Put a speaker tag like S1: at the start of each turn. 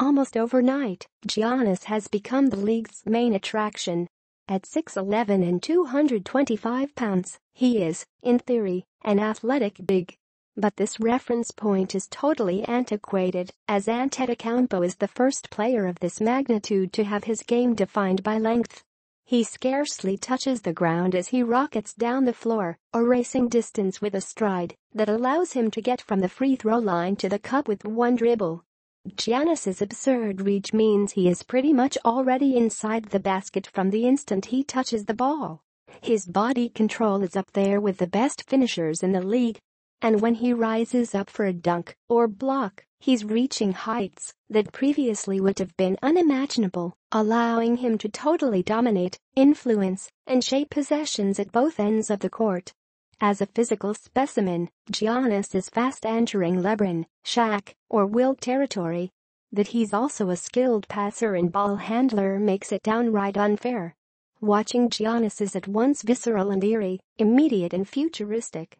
S1: Almost overnight, Giannis has become the league's main attraction. At 6'11 and 225 pounds, he is, in theory, an athletic big. But this reference point is totally antiquated, as Antetokounmpo is the first player of this magnitude to have his game defined by length. He scarcely touches the ground as he rockets down the floor, a racing distance with a stride that allows him to get from the free throw line to the cup with one dribble. Giannis's absurd reach means he is pretty much already inside the basket from the instant he touches the ball. His body control is up there with the best finishers in the league. And when he rises up for a dunk or block, he's reaching heights that previously would have been unimaginable, allowing him to totally dominate, influence, and shape possessions at both ends of the court. As a physical specimen, Giannis is fast entering LeBron, Shaq, or Wilt territory. That he's also a skilled passer and ball handler makes it downright unfair. Watching Giannis is at once visceral and eerie, immediate and futuristic.